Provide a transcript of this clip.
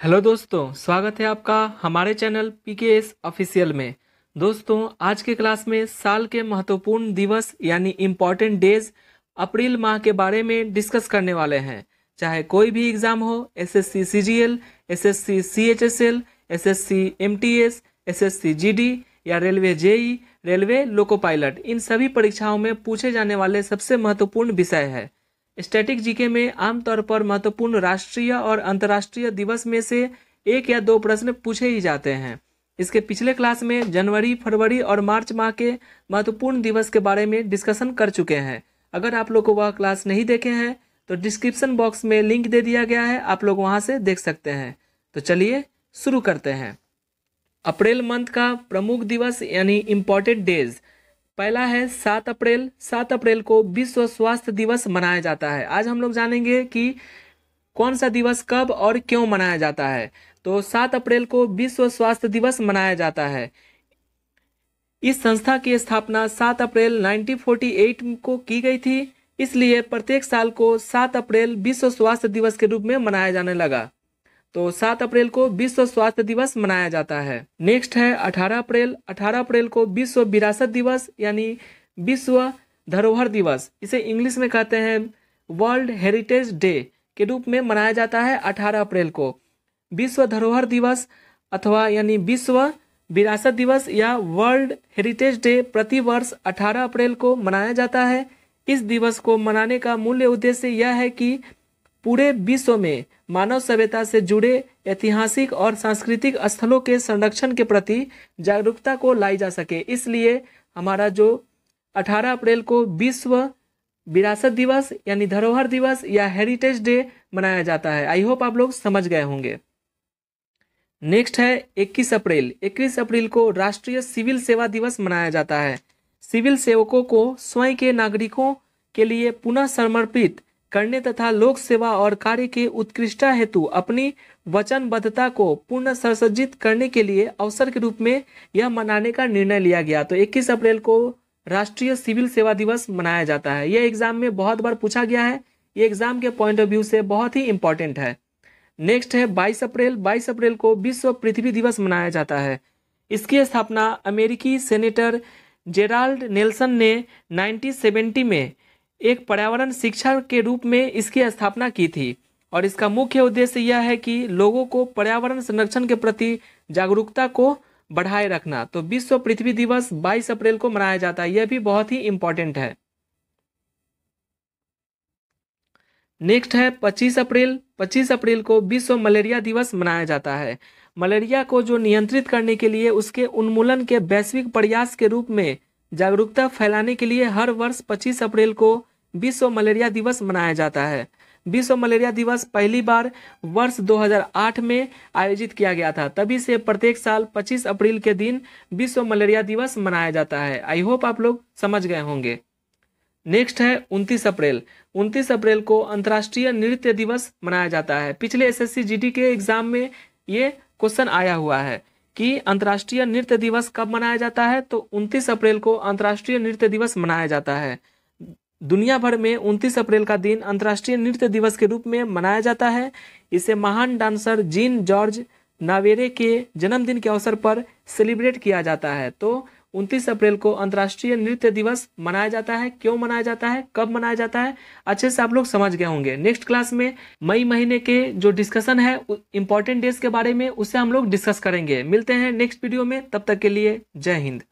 Hello दोस्तों स्वागत है आपका हमारे चैनल पीकेएस ऑफिशियल में। दोस्तों आज के क्लास में साल के महत्वपूर्ण दिवस यानी इम्पोर्टेंट डेज़ अप्रैल माह के बारे में डिस्कस करने वाले हैं। चाहे कोई भी एग्ज़ाम हो SSC CGL, SSC CHSL, SSC MTS, SSC GD या railway JE railway loco pilot इन सभी परीक्षाओं में पूछे जाने वाले सबसे महत्वपूर्ण विषय है। स्टैटिक जीके में आमतौर पर महत्वपूर्ण राष्ट्रीय और अंतर्राष्ट्रीय दिवस में से एक या दो प्रश्न पूछे ही जाते हैं। इसके पिछले क्लास में जनवरी, फरवरी और मार्च माह के महत्वपूर्ण दिवस के बारे में डिस्कशन कर चुके हैं। अगर आप लोग को वह क्लास नहीं देखे हैं तो डिस्क्रिप्शन बॉक्स में लिंक दे दिया गया है, आप लोग वहाँ से देख सकते हैं। तो चलिए शुरू करते हैं। अप्रैल मंथ का प्रमुख दिवस यानी इम्पोर्टेंट डेज़ पहला है सात अप्रैल। सात अप्रैल को विश्व स्वास्थ्य दिवस मनाया जाता है। आज हम लोग जानेंगे कि कौन सा दिवस कब और क्यों मनाया जाता है। तो सात अप्रैल को विश्व स्वास्थ्य दिवस मनाया जाता है। इस संस्था की स्थापना सात अप्रैल 1948 को की गई थी। इसलिए प्रत्येक साल को सात अप्रैल विश्व स्वास्थ्य दिवस के रूप में मनाया जाने लगा। तो सात अप्रैल को विश्व स्वास्थ्य दिवस मनाया जाता है। नेक्स्ट है अठारह अप्रैल। अठारह अप्रैल को विश्व विरासत दिवस, यानी विश्व धरोहर दिवस। इसे इंग्लिश में कहते हैं वर्ल्ड हेरिटेज डे के रूप में मनाया जाता है अठारह अप्रैल को। विश्व धरोहर दिवस अथवा यानी विश्व विरासत दिवस या वर्ल्ड हेरिटेज डे प्रति वर्ष 18 अप्रैल को मनाया जाता है। इस दिवस को मनाने का मूल्य उद्देश्य यह है कि पूरे विश्व में मानव सभ्यता से जुड़े ऐतिहासिक और सांस्कृतिक स्थलों के संरक्षण के प्रति जागरूकता को लाई जा सके। इसलिए हमारा जो 18 अप्रैल को विश्व विरासत दिवस यानी धरोहर दिवस या हेरिटेज डे मनाया जाता है। आई होप आप लोग समझ गए होंगे। नेक्स्ट है 21 अप्रैल। 21 अप्रैल को राष्ट्रीय सिविल सेवा दिवस मनाया जाता है। सिविल सेवकों को स्वयं के नागरिकों के लिए पुनः समर्पित करने तथा लोक सेवा और कार्य के उत्कृष्टता हेतु अपनी वचनबद्धता को पूर्ण संसर्जित करने के लिए अवसर के रूप में यह मनाने का निर्णय लिया गया। तो 21 अप्रैल को राष्ट्रीय सिविल सेवा दिवस मनाया जाता है। यह एग्ज़ाम में बहुत बार पूछा गया है। ये एग्ज़ाम के पॉइंट ऑफ़ व्यू से बहुत ही इंपॉर्टेंट है। नेक्स्ट है 22 अप्रैल। 22 अप्रैल को विश्व पृथ्वी दिवस मनाया जाता है। इसकी स्थापना अमेरिकी सेनेटर जेराल्ड नेल्सन ने 1970 में एक पर्यावरण शिक्षा के रूप में इसकी स्थापना की थी। और इसका मुख्य उद्देश्य यह है कि लोगों को पर्यावरण संरक्षण के प्रति जागरूकता को बढ़ाए रखना। तो विश्व पृथ्वी दिवस 22 अप्रैल को मनाया जाता है। यह भी बहुत ही इंपॉर्टेंट है। नेक्स्ट है 25 अप्रैल। 25 अप्रैल को विश्व मलेरिया दिवस मनाया जाता है। मलेरिया को जो नियंत्रित करने के लिए उसके उन्मूलन के वैश्विक प्रयास के रूप में जागरूकता फैलाने के लिए हर वर्ष 25 अप्रैल को विश्व मलेरिया दिवस मनाया जाता है। विश्व मलेरिया दिवस पहली बार वर्ष 2008 में आयोजित किया गया था। तभी से प्रत्येक साल 25 अप्रैल के दिन विश्व मलेरिया दिवस मनाया जाता है। आई होप आप लोग समझ गए होंगे। नेक्स्ट है 29 अप्रैल। 29 अप्रैल को अंतर्राष्ट्रीय नृत्य दिवस मनाया जाता है। पिछले एसएससी जीडी के एग्ज़ाम में ये क्वेश्चन आया हुआ है। कि अंतर्राष्ट्रीय नृत्य दिवस कब मनाया जाता है? तो 29 अप्रैल को अंतर्राष्ट्रीय नृत्य दिवस मनाया जाता है। दुनिया भर में 29 अप्रैल का दिन अंतर्राष्ट्रीय नृत्य दिवस के रूप में मनाया जाता है। इसे महान डांसर जीन जॉर्ज नावेरे के जन्मदिन के अवसर पर सेलिब्रेट किया जाता है। तो 29 अप्रैल को अंतर्राष्ट्रीय नृत्य दिवस मनाया जाता है। क्यों मनाया जाता है? कब मनाया जाता है? अच्छे से आप लोग समझ गए होंगे। नेक्स्ट क्लास में मई महीने के जो डिस्कशन है इंपॉर्टेंट डेज़ के बारे में, उसे हम लोग डिस्कस करेंगे। मिलते हैं नेक्स्ट वीडियो में। तब तक के लिए जय हिंद।